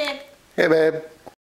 Babe. Hey, babe.